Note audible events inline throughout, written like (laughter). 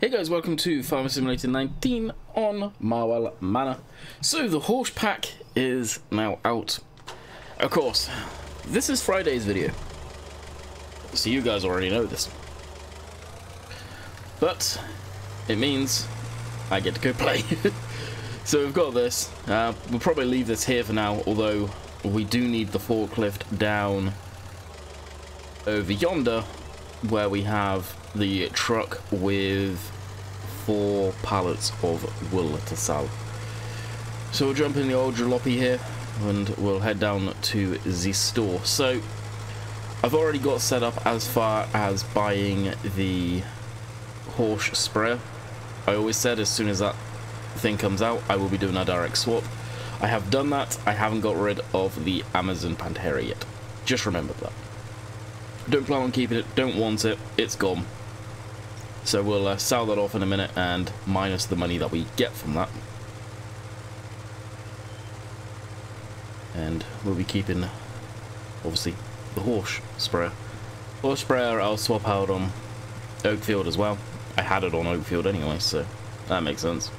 Hey guys, welcome to Farming Simulator 19 on Marwell Manor. So the Horsch pack is now out. Of course, this is Friday's video. So you guys already know this. But it means I get to go play. (laughs) so we've got this. Uh, we'll probably leave this here for now, although we do need the forklift down over yonder where we have the truck with four pallets of wool to sell. So we'll jump in the old jalopy here and we'll head down to the store. So I've already got set up as far as buying the Horsch sprayer. I always said as soon as that thing comes out I will be doing a direct swap. I have done that, I haven't got rid of the Amazone Pantera yet. Just remember that. Don't plan on keeping it, don't want it, it's gone. So we'll uh, sell that off in a minute and minus the money that we get from that. And we'll be keeping, obviously, the Horsch sprayer. Horsch sprayer I'll swap out on Oakfield as well. I had it on Oakfield anyway, so that makes sense.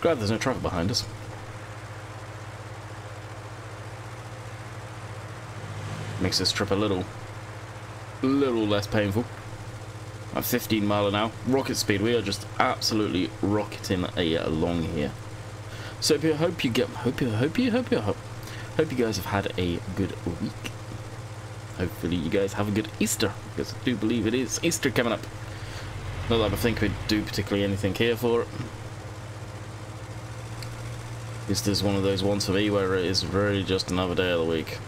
Glad there's no traffic behind us. Makes this trip a little, little less painful. At 15 mile an hour, rocket speed. We are just absolutely rocketing uh, along here. So hope you get, hope you, hope you, hope you, hope, hope you guys have had a good week. Hopefully you guys have a good Easter, because I do believe it is Easter coming up. Not that I think we'd do particularly anything here for it. Is one of those ones for me where it is really just another day of the week.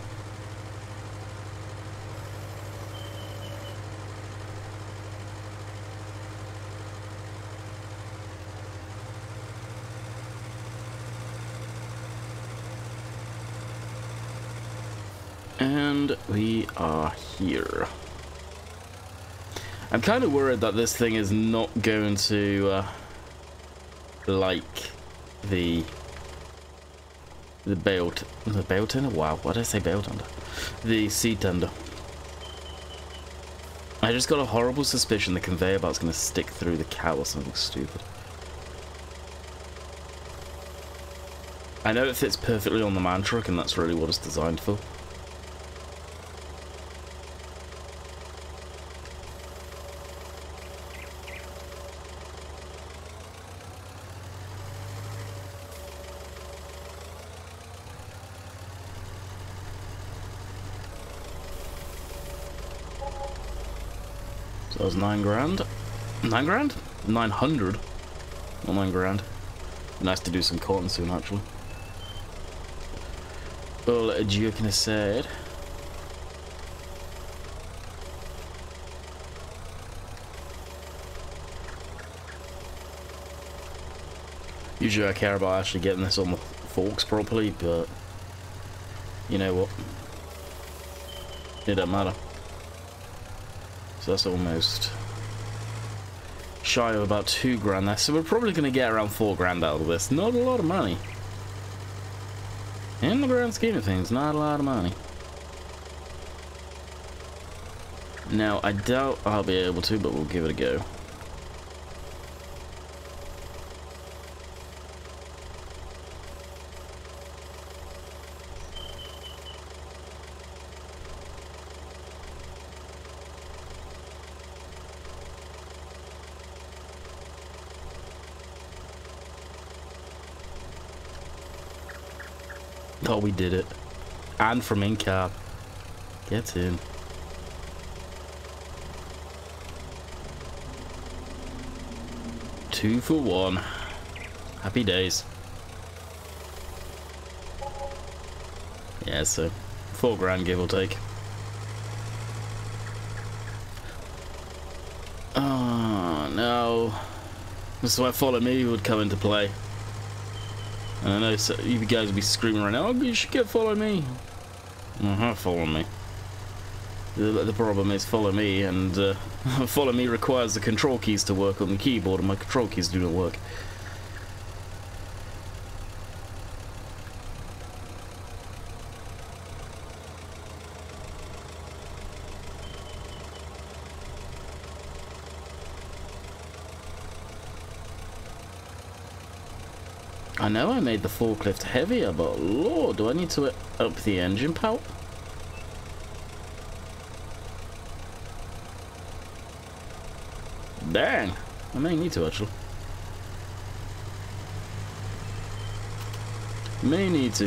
And we are here. I'm kind of worried that this thing is not going to uh, like the the bale the bale tender. Wow, what did I say bale tender? The seed tender. I just got a horrible suspicion the conveyor belt's going to stick through the cow or something stupid. I know it fits perfectly on the MAN truck, and that's really what it's designed for. Was nine grand. Nine grand? Nine hundred. Not nine grand. Nice to do some cotton soon, actually. All joking aside. Usually I care about actually getting this on the forks properly, but you know what? It doesn't matter. So that's almost shy of about two grand there. So we're probably going to get around four grand out of this. Not a lot of money. In the grand scheme of things, not a lot of money. Now, I doubt I'll be able to, but we'll give it a go. Oh, we did it. And from in cap. Get in. Two for one. Happy days. Yeah, so four grand give or take. Oh no. This is where follow me would come into play. And I know so you guys will be screaming right now, oh, you should get follow me. Uh -huh, follow me. The, the, problem is follow me, and uh, (laughs) follow me requires the control keys to work on the keyboard, and my control keys do not work. Know I made the forklift heavier, but lord, do I need to up the engine power? Dang, I may need to actually. May need to.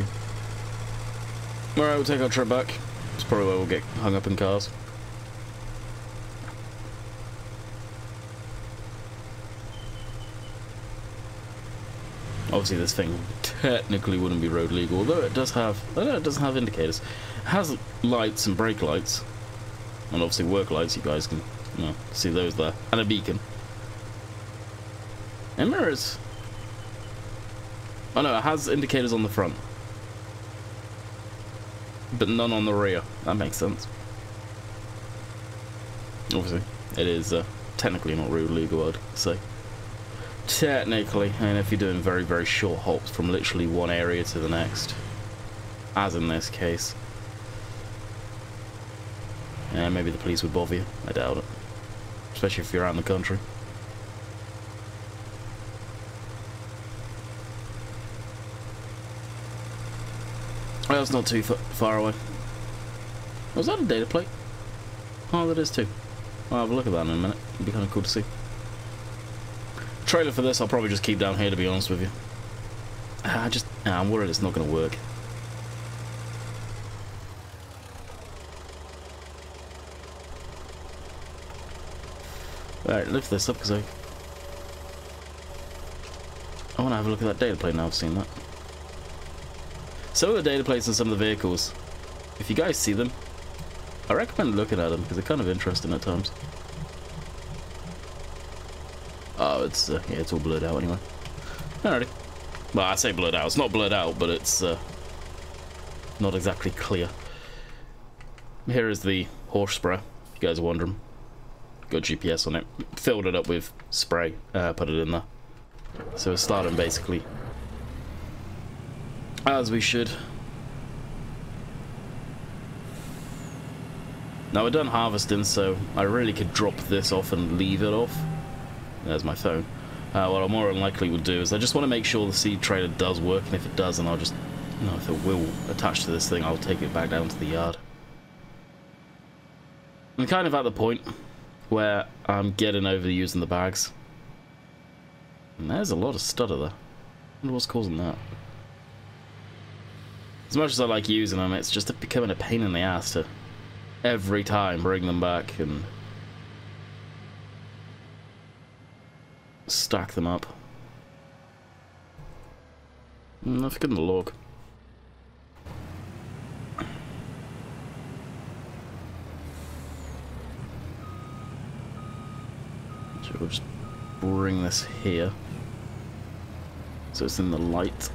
Alright, we'll take our trip back. It's probably where we'll get hung up in cars. Obviously this thing technically wouldn't be road legal, although it does have, know it doesn't have indicators. It has lights and brake lights. And obviously work lights, you guys can you know, see those there. And a beacon. And mirrors. Oh no, it has indicators on the front. But none on the rear. That makes sense. Obviously, it is uh, technically not road legal, I'd say. Technically, and if you're doing very, very short hops from literally one area to the next. As in this case. Yeah, maybe the police would bother you. I doubt it. Especially if you're out in the country. Well, that's not too far away. Was that a data plate? Oh, that is too. I'll have a look at that in a minute. It'd be kind of cool to see. Trailer for this, I'll probably just keep down here, to be honest with you. Ah, I just, I'm worried it's not going to work. Alright, lift this up because I... I want to have a look at that data plate now, I've seen that. Some of the data plates on some of the vehicles, if you guys see them, I recommend looking at them because they're kind of interesting at times. Oh, it's, uh, yeah, it's all blurred out anyway. Alrighty. Well, I say blurred out. It's not blurred out, but it's uh, not exactly clear. Here is the Horsch spray, you guys are wondering. Got GPS on it. Filled it up with spray, uh, put it in there. So we're starting basically as we should. Now we're done harvesting, so I really could drop this off and leave it off. There's my phone. Uh, what I more than likely would do is I just want to make sure the seed trailer does work, and if it does, then I'll just, you know, if it will attach to this thing, I'll take it back down to the yard. I'm kind of at the point where I'm getting over using the bags. And there's a lot of stutter there. I wonder what's causing that. As much as I like using them, it's just becoming a pain in the ass to every time bring them back and stack them up. Mm, I've forgotten the log. So we'll just bring this here. So it's in the light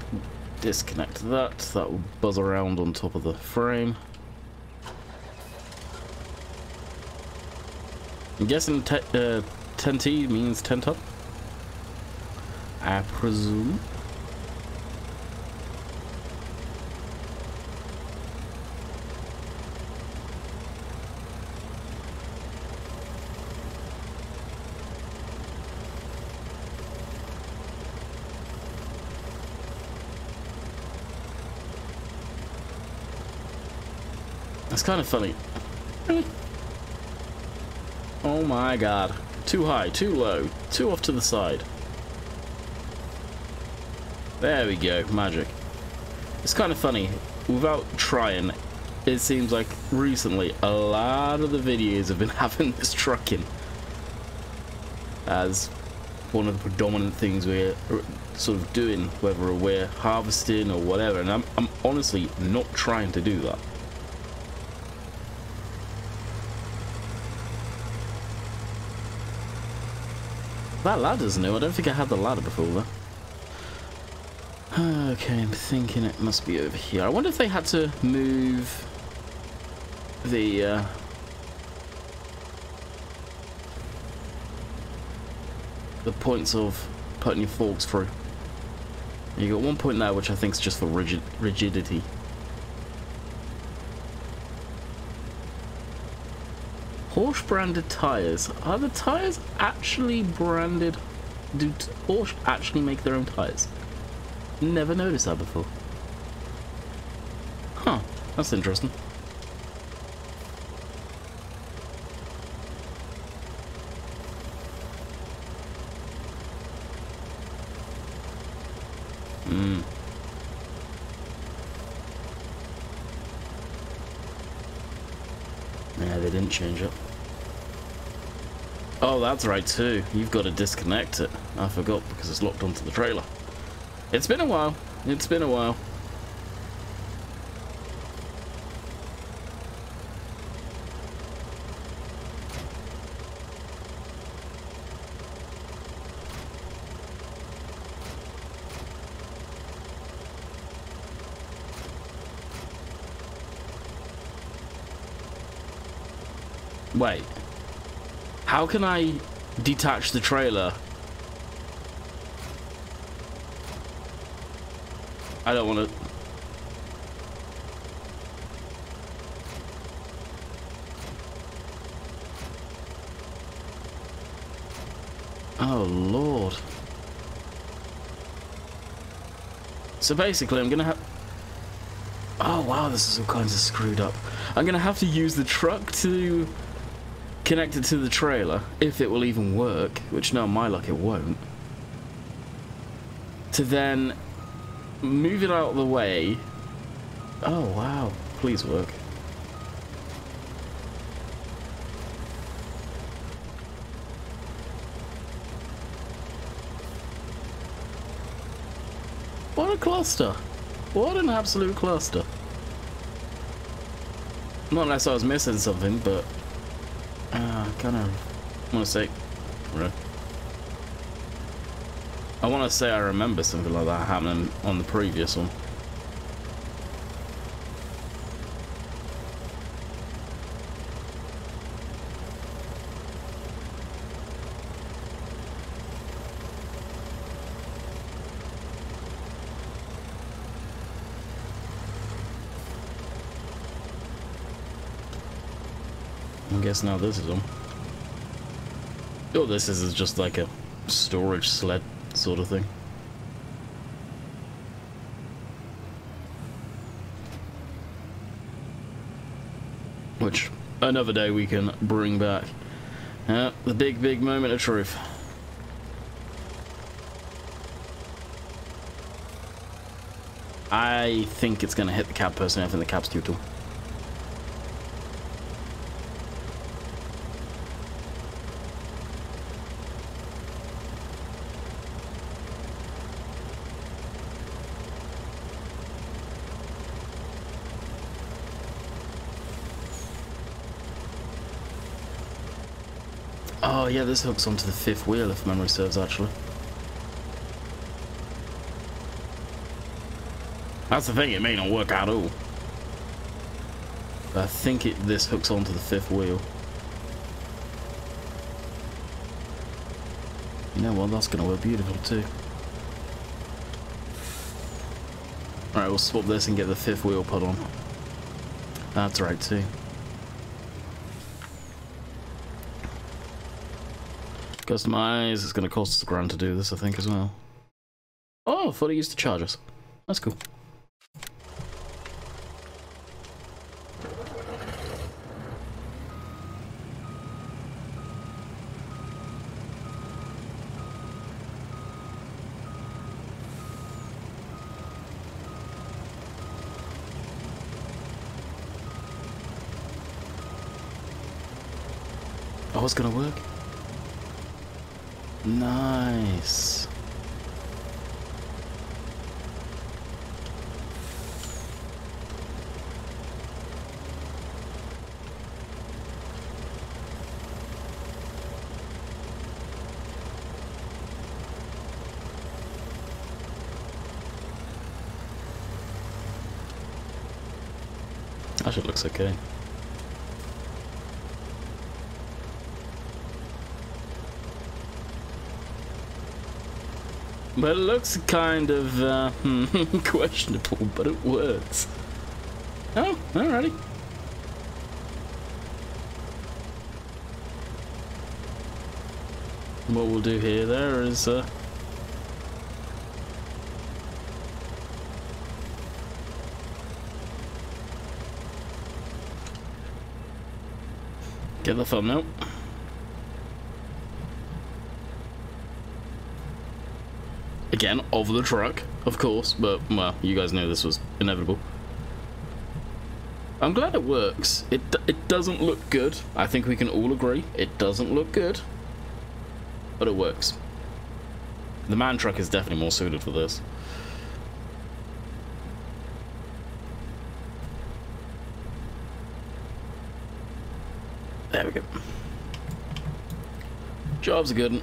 disconnect that. That will buzz around on top of the frame. I'm guessing uh, 10T means 10 ton? I presume. That's kind of funny. (laughs) Oh my god. Too high, too low, too off to the side. There we go, magic. It's kind of funny. Without trying, it seems like recently a lot of the videos have been (laughs) having this trucking as one of the predominant things we're uh, sort of doing, whether we're harvesting or whatever. And I'm, I'm honestly not trying to do that. That ladder's new. I don't think I had the ladder before though. Okay, I'm thinking it must be over here. I wonder if they had to move the uh, the points of putting your forks through. You got one point there, which I think is just for rigid rigidity. Porsche branded tires. Are the tires actually branded? Do Porsche actually make their own tires? Never noticed that before. Huh, that's interesting. Hmm. Yeah, they didn't change it. Oh, that's right too. You've got to disconnect it. I forgot because it's locked onto the trailer. It's been a while. It's been a while. Wait. How can I detach the trailer? I don't want to... Oh, Lord. So basically, I'm going to have... Oh, wow, this is all kinds of screwed up. I'm going to have to use the truck to connect it to the trailer, if it will even work, which no, my luck it won't, to then move it out of the way. Oh, wow. Please work. What a cluster. What an absolute cluster. Not unless I was missing something, but uh, kind of want to say, right. I want to say I remember something like that happening on the previous one. I guess now this is them. Oh, this is just like a storage sled sort of thing. Which, another day we can bring back. Uh, the big, big moment of truth. I think it's going to hit the cab person. I think the cab's too tall. Oh Oh, yeah, this hooks onto the fifth wheel if memory serves actually. That's the thing, it may not work at all. I think it this hooks onto the fifth wheel. You know what, that's gonna work beautiful too. Alright, we'll swap this and get the fifth wheel put on. That's right too. Customize. It's going to cost us a grand to do this, I think, as well. Oh, I thought it used to charge us. That's cool. Oh, it's gonna work. Nice. Actually, it looks okay. But it looks kind of uh, hmm, (laughs) questionable, but it works. Oh, alrighty. What we'll do here there is uh, get the thumbnail. Again, of the truck, of course, but, well, you guys know this was inevitable. I'm glad it works. It, it doesn't look good. I think we can all agree. It doesn't look good. But it works. The MAN truck is definitely more suited for this. There we go. Job's a good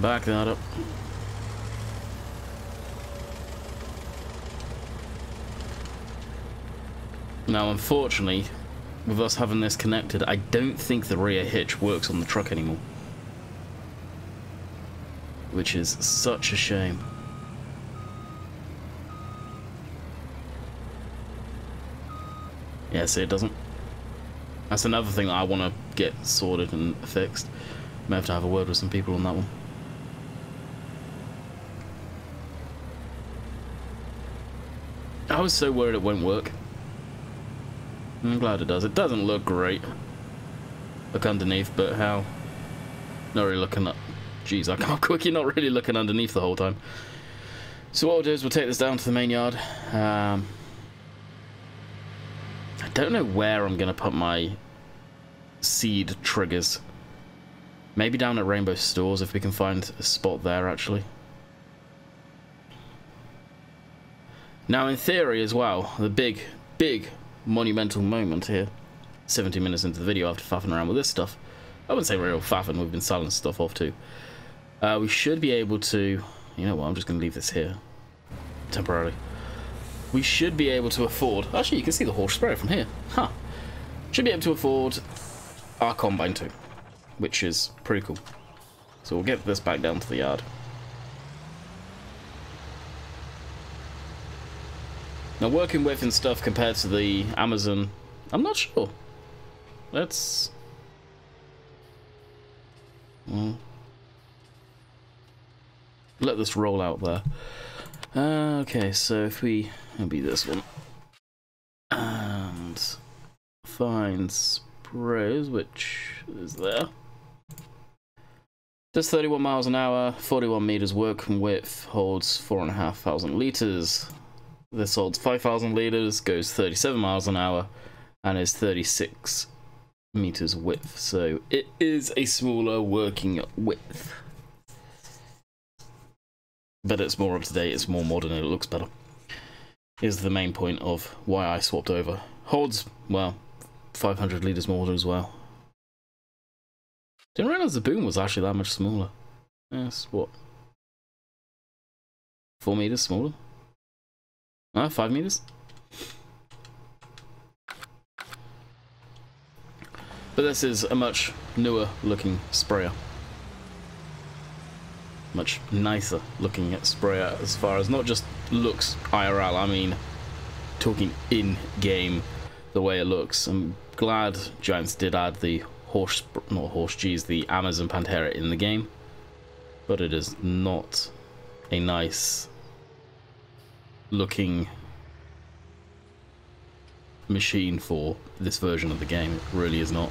Back that up. Now, unfortunately, with us having this connected, I don't think the rear hitch works on the truck anymore. Which is such a shame. Yeah, see, it doesn't. That's another thing that I want to get sorted and fixed. May have to have a word with some people on that one. I was so worried it won't work. I'm glad it does. It doesn't look great. Look underneath, but how? Not really looking up. Jeez, I can't (laughs) quick. You're not really looking underneath the whole time. So what we'll do is we'll take this down to the main yard. Um, I don't know where I'm going to put my seed triggers. Maybe down at Rainbow Stores if we can find a spot there, actually. Now, in theory as well, the big, big monumental moment here, 70 minutes into the video after faffing around with this stuff, I wouldn't say real faffing, we've been selling stuff off too. Uh, we should be able to, you know what, I'm just going to leave this here, temporarily. We should be able to afford, actually you can see the Horsch spray from here, huh. Should be able to afford our combine too, which is pretty cool. So we'll get this back down to the yard. Now, working with and stuff compared to the Amazone, I'm not sure. Let's... Well, let this roll out there. Uh, okay, so if we... It'll be this one. And... Find sprays, which is there. Just 31 miles an hour, 41 meters working width, holds 4,500 liters. This holds 5,000 liters, goes 37 miles an hour, and is 36 meters width. So it is a smaller working width. But it's more up to date, it's more modern, and it looks better. Is the main point of why I swapped over. Holds, well, 500 liters more as well. Didn't realize the boom was actually that much smaller. Yes, what? Four meters smaller? Uh, five meters? But this is a much newer looking sprayer. Much nicer looking at sprayer as far as not just looks IRL, I mean talking in-game the way it looks. I'm glad Giants did add the Horsch, not Horsch, geez, the Amazone Pantera in the game. But it is not a nice looking machine for this version of the game. It really is not.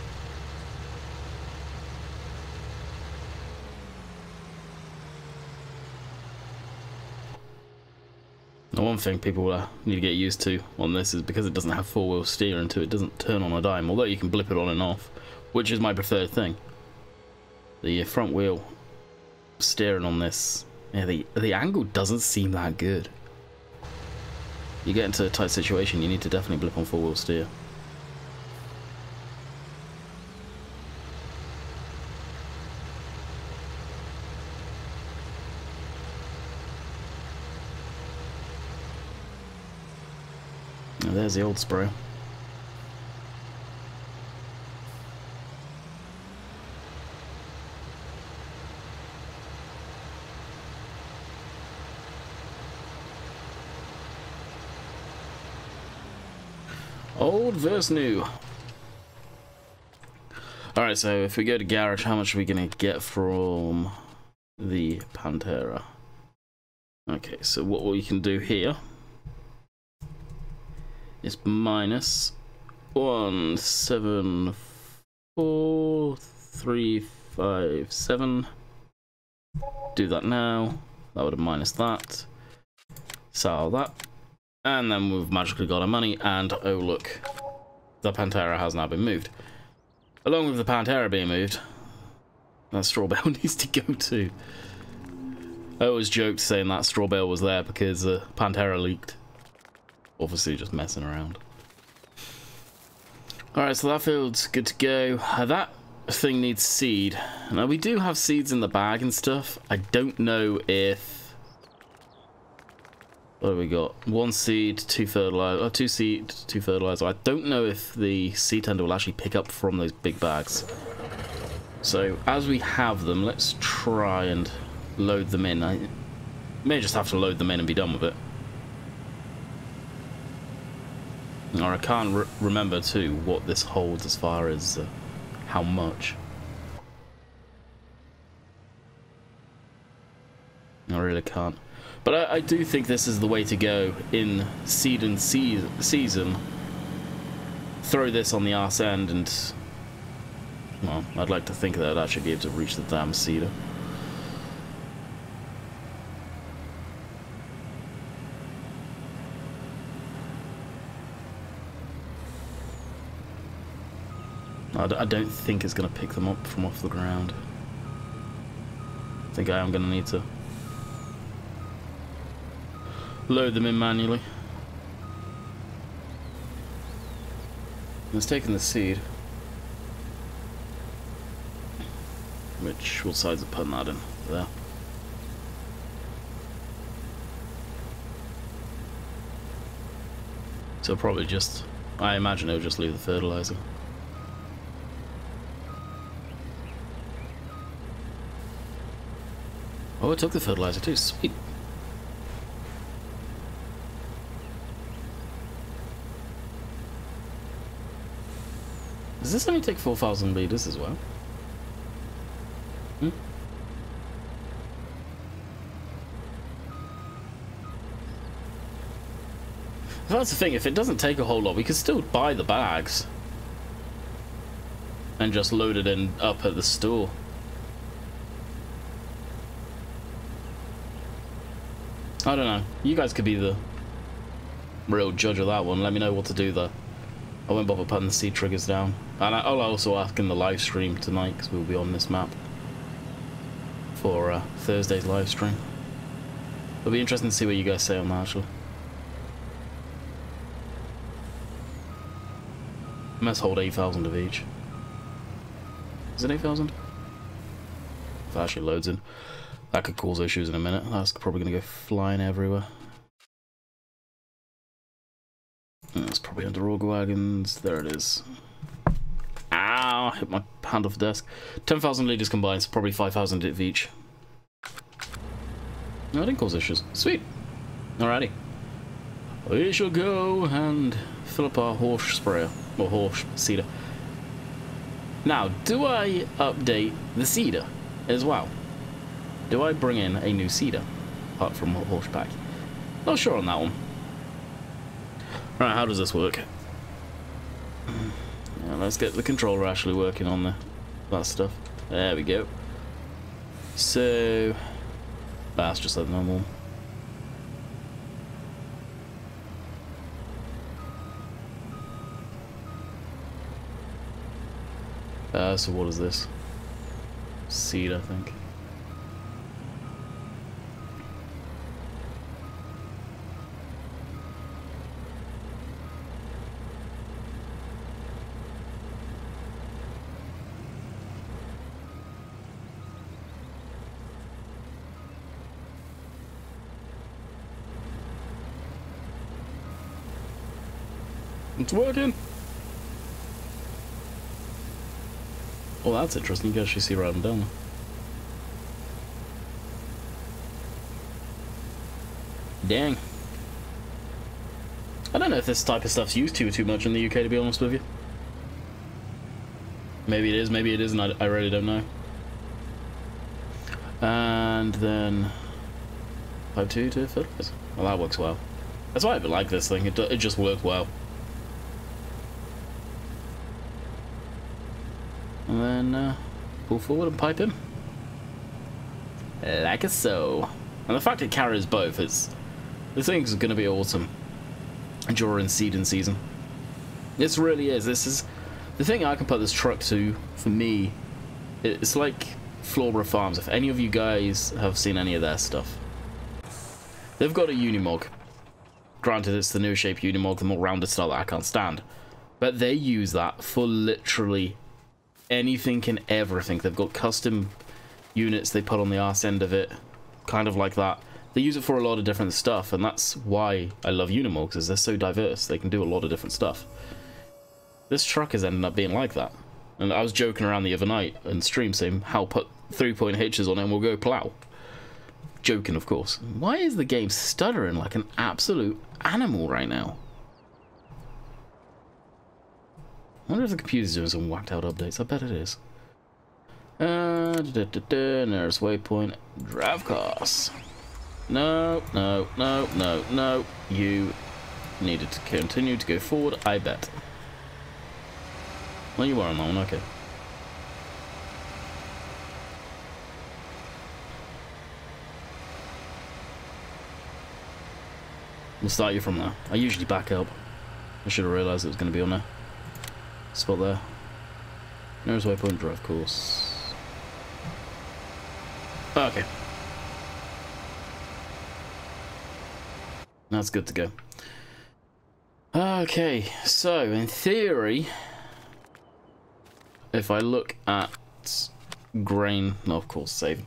Now one thing people uh, need to get used to on this is because it doesn't have four-wheel steer into it doesn't turn on a dime, although you can blip it on and off, which is my preferred thing. The front wheel steering on this, yeah, the, the angle doesn't seem that good you get into a tight situation, you need to definitely blip on four-wheel steer. there's the old spray. Old versus new. Alright, so if we go to garage, how much are we going to get from the Pantera? Okay, so what we can do here is minus one seven four three five seven. Do that now. That would have minus that. Sell that. And then we've magically got our money, and oh look, the Pantera has now been moved. Along with the Pantera being moved, that straw bale (laughs) needs to go too. I always joked saying that straw bale was there because uh, Pantera leaked. Obviously just messing around. Alright, so that field's good to go. Uh, that thing needs seed. Now we do have seeds in the bag and stuff. I don't know if what have we got? One seed, two fertilizer, uh, two seed, two fertilizer. I don't know if the seed tender will actually pick up from those big bags. So as we have them, let's try and load them in. I may just have to load them in and be done with it. Or I can't re remember too what this holds as far as uh, how much. I really can't. But I, I, do think this is the way to go in seed and se season. Throw this on the arse end and... Well, I'd like to think that I'd actually be able to reach the damn seeder. I don't think it's going to pick them up from off the ground. I think I am going to need to load them in manually. It's taking the seed. Which, what sides of putting that in? There. So probably just, I imagine it'll just leave the fertilizer. Oh, it took the fertilizer too, sweet. Does this only take 4,000 meters as well? Hmm? That's the thing, if it doesn't take a whole lot, we could still buy the bags. And just load it in up at the store. I don't know. You guys could be the real judge of that one. Let me know what to do there. I won't bother putting the seed triggers down. And I'll also ask in the live stream tonight because we'll be on this map for uh, Thursday's live stream. It'll be interesting to see what you guys say on that actually. Must hold 8,000 of each. Is it 8,000? If that actually loads in. That could cause issues in a minute. That's probably going to go flying everywhere. That's probably under auger wagons. There it is. Ow, hit my hand off the desk. 10,000 litres combined, so probably 5,000 of each. No, I didn't cause issues. Sweet. Alrighty. We shall go and fill up our Horsch sprayer, or Horsch seeder. Now, do I update the seeder as well? Do I bring in a new seeder, apart from Horsch pack? Not sure on that one. Right, how does this work? Let's get the controller actually working on the that stuff. There we go. So that's just like normal. Uh, so what is this? Seed, I think. Working. Oh, that's interesting. You can actually see right down. Dang. I don't know if this type of stuff's used too too much in the UK, to be honest with you. Maybe it is, maybe it isn't, I, I really don't know. And then... 5-2 to fertilizer. Well, that works well. That's why I like this thing, it, it just worked well. And then uh, pull forward and pipe him. Like a so. And the fact it carries both is... This thing's going to be awesome during seeding season. This really is. This is... The thing I can put this truck to, for me, it's like Flora Farms. If any of you guys have seen any of their stuff. They've got a Unimog. Granted, it's the new shape Unimog, the more rounded style that I can't stand. But they use that for literally anything and everything. They've got custom units they put on the arse end of it, kind of like that. They use it for a lot of different stuff, and that's why I love Unimog, is they're so diverse. They can do a lot of different stuff. This truck has ended up being like that. And I was joking around the other night in stream saying, how put three-point hitches on it and we'll go plow. Joking, of course. Why is the game stuttering like an absolute animal right now? I wonder if the computer's doing some whacked out updates. I bet it is. Uh, da, da, da, there's waypoint. Drive costs. No, no, no, no, no. You needed to continue to go forward, I bet. Well, you are on that okay. We'll start you from there. I usually back up. I should have realised it was going to be on there. Spot there. Nearest waypoint drive course. Oh, okay. That's good to go. Okay, so in theory, if I look at grain, no, of course, save.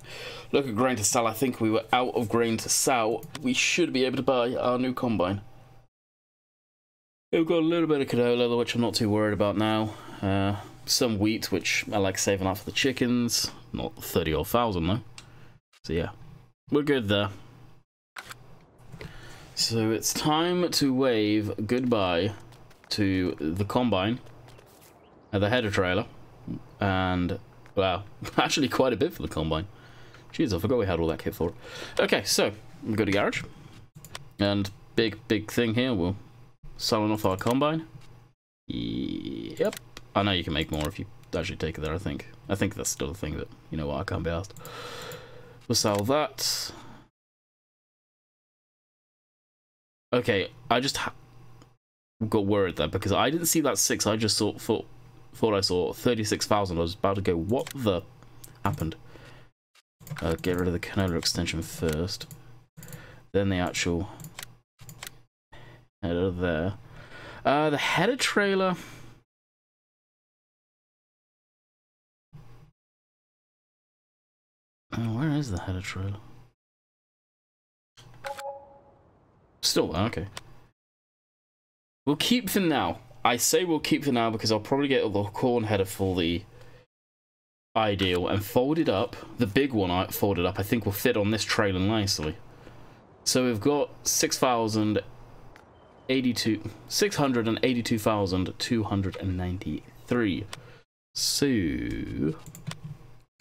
Look at grain to sell. I think we were out of grain to sell. We should be able to buy our new combine. We've got a little bit of canola, which I'm not too worried about now. Uh, some wheat, which I like saving up for the chickens. Not 30 or 1,000 though. So yeah, we're good there. So it's time to wave goodbye to the Combine, uh, the header trailer, and, wow, (laughs) actually quite a bit for the Combine. Jeez, I forgot we had all that kit for it. Okay, so, we go to garage, and big, big thing here, we're selling off our Combine. Yep, I know you can make more if you actually take it there, I think. I think that's still a thing that, you know what, I can't be asked. We'll sell that. Okay, I just got worried there because I didn't see that six. I just saw thought thought I saw thirty six thousand. I was about to go. What the happened? Uh, get rid of the canola extension first, then the actual header there. Uh, the header trailer. Oh, where is the header trailer? Still there, okay. We'll keep for now. I say we'll keep for now because I'll probably get the corn header for the ideal and fold it up. The big one I folded up I think will fit on this trailer nicely. So we've got 6,082, 682,293. So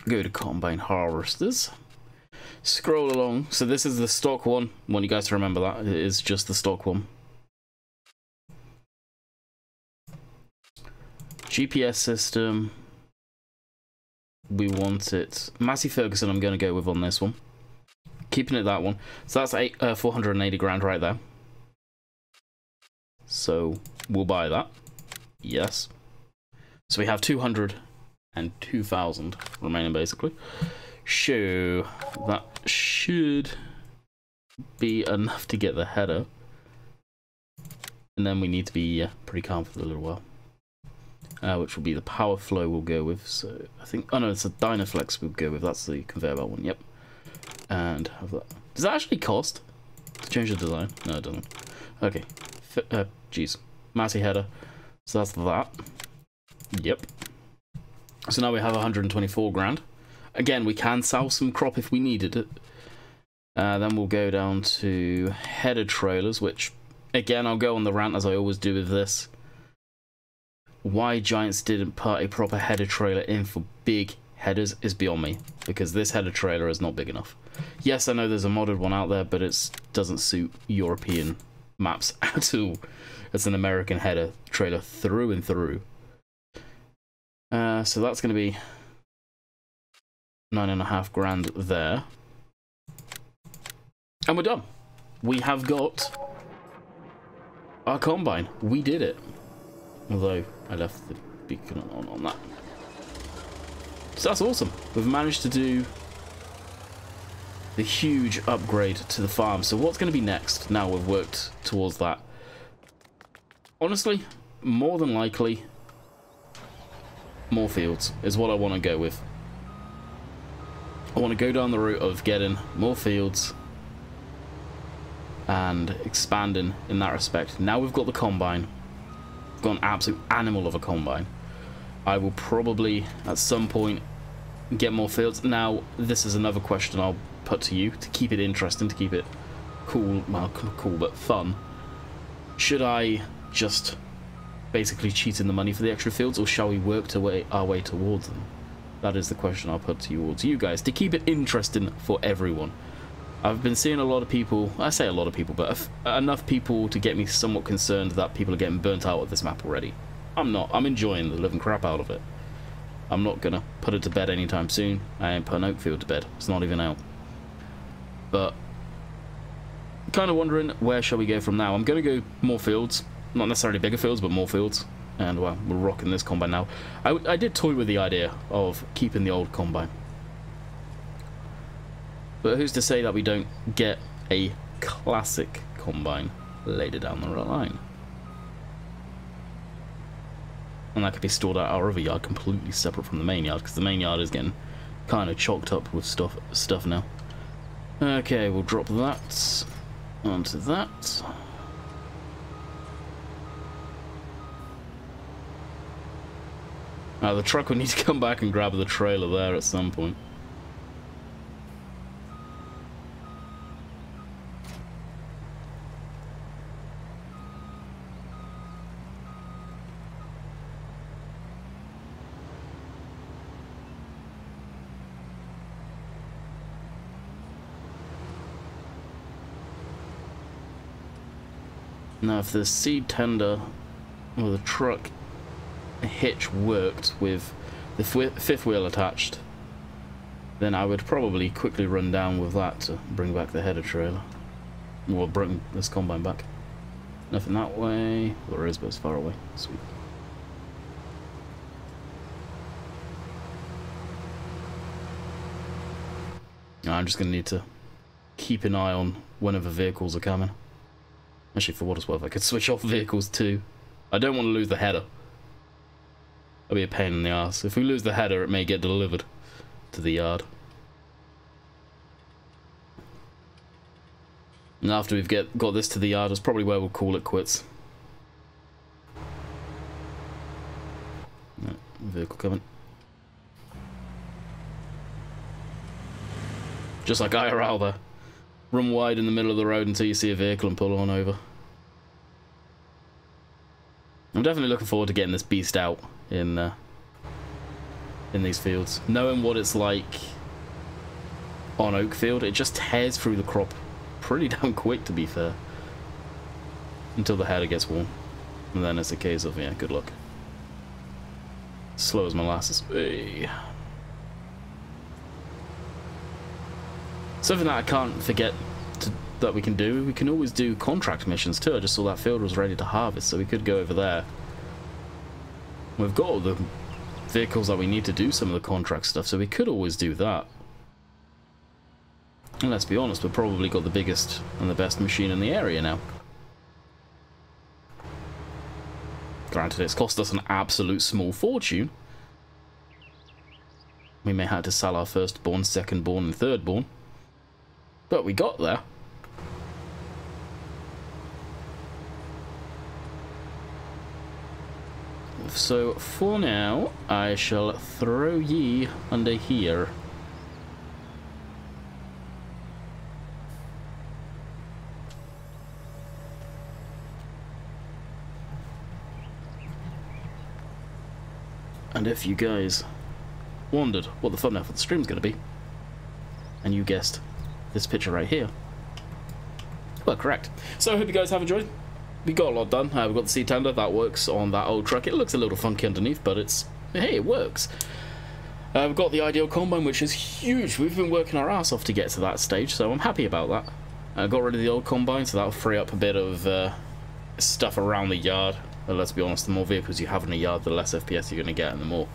Go to Combine Harvesters. Scroll along. So this is the stock one. I want you guys to remember that. It is just the stock one. GPS system. We want it. Massey Ferguson I'm going to go with on this one. Keeping it that one. So that's eight, uh, 480 grand right there. So we'll buy that. Yes. So we have 200 and 2,000 remaining basically. So that should be enough to get the header. And then we need to be uh, pretty calm for a little while. Uh, which will be the power flow we'll go with. So I think, oh no, it's a Dynaflex we'll go with. That's the conveyor belt one, yep. And have that. Does that actually cost to change the design? No, it doesn't. Okay, uh, jeez. Massey header. So that's that. Yep. So now we have 124 grand. Again, we can sell some crop if we needed it. Uh, then we'll go down to header trailers, which, again, I'll go on the rant as I always do with this. Why Giants didn't put a proper header trailer in for big headers is beyond me, because this header trailer is not big enough. Yes, I know there's a modded one out there, but it doesn't suit European maps at all. It's an American header trailer through and through. Uh, so that's going to be nine and a half grand there. And we're done. We have got our combine. We did it. Although I left the beacon on on that. So that's awesome. We've managed to do the huge upgrade to the farm. So what's going to be next now we've worked towards that? Honestly, more than likely, more fields is what I want to go with. I want to go down the route of getting more fields and expanding in that respect. Now we've got the combine. We've got an absolute animal of a combine. I will probably, at some point, get more fields. Now, this is another question I'll put to you to keep it interesting, to keep it cool, well, cool but fun. Should I just basically cheat in the money for the extra fields, or shall we work to way, our way towards them? That is the question I'll put to you towards you guys, to keep it interesting for everyone. I've been seeing a lot of people, I say a lot of people, but enough people to get me somewhat concerned that people are getting burnt out of this map already. I'm not. I'm enjoying the living crap out of it. I'm not going to put it to bed anytime soon. I ain't putting Oakfield to bed. It's not even out. But, kind of wondering where shall we go from now. I'm going to go more fields. Not necessarily bigger fields, but more fields. And, well, we're rocking this combine now. I, I did toy with the idea of keeping the old combine. But who's to say that we don't get a classic combine later down the line? And that could be stored at our other yard completely separate from the main yard, because the main yard is getting kind of chocked up with stuff stuff now. Okay, we'll drop that onto that. Now the truck will need to come back and grab the trailer there at some point. Now if the seed tender or the truck hitch worked with the fifth wheel attached, then I would probably quickly run down with that to bring back the header trailer. Or bring this combine back. Nothing that way. Well, there is, but it's far away. Sweet. I'm just going to need to keep an eye on whenever vehicles are coming. Actually, for what it's worth, I could switch off vehicles too. I don't want to lose the header. That'll be a pain in the ass. If we lose the header, it may get delivered to the yard. And after we've get got this to the yard, it's probably where we'll call it quits. Vehicle coming. Just like IRL there. Run wide in the middle of the road until you see a vehicle and pull on over. I'm definitely looking forward to getting this beast out in uh, in these fields. Knowing what it's like on Oakfield, it just tears through the crop pretty (laughs) damn quick to be fair. Until the header gets warm. And then it's a case of, yeah, good luck. Slow as molasses. Hey. Something that I can't forget to, that we can do, we can always do contract missions too. I just saw that field was ready to harvest, so we could go over there. We've got all the vehicles that we need to do some of the contract stuff, so we could always do that. And let's be honest, we've probably got the biggest and the best machine in the area now. Granted, it's cost us an absolute small fortune. We may have to sell our firstborn, secondborn, and thirdborn. But we got there. So for now, I shall throw ye under here. And if you guys wondered what the thumbnail for the stream's going to be, and you guessed this picture right here. Well, correct. So I hope you guys have enjoyed. We got a lot done. Uh, we've got the seed tender that works on that old truck. It looks a little funky underneath, but it's hey, it works. Uh, we've got the ideal combine, which is huge. We've been working our ass off to get to that stage, so I'm happy about that. I got rid of the old combine, so that'll free up a bit of uh, stuff around the yard. But let's be honest, the more vehicles you have in a yard, the less FPS you're going to get, and the more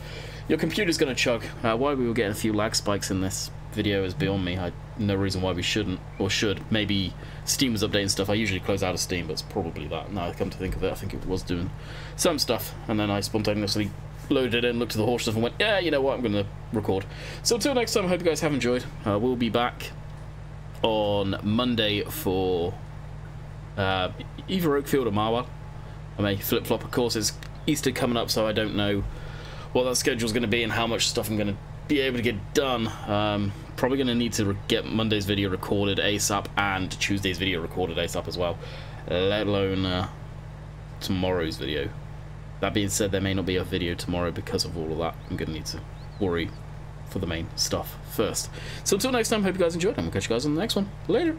your computer's going to chug. Uh, why we were getting a few lag spikes in this video is beyond me. I no reason why we shouldn't, or should. Maybe Steam was updating stuff. I usually close out of Steam, but it's probably that. Now I come to think of it, I think it was doing some stuff, and then I spontaneously loaded in, looked at the horse stuff, and went, yeah, you know what, I'm going to record. So until next time, I hope you guys have enjoyed. Uh, we'll be back on Monday for uh, either Oakfield or Marwell. I may flip-flop, of course, it's Easter coming up, so I don't know what that schedule's going to be and how much stuff I'm going to be able to get done. Um, probably going to need to get Monday's video recorded ASAP and Tuesday's video recorded ASAP as well, let alone uh, tomorrow's video. That being said, there may not be a video tomorrow because of all of that. I'm going to need to worry for the main stuff first. So until next time, hope you guys enjoyed, and we'll catch you guys on the next one. Later!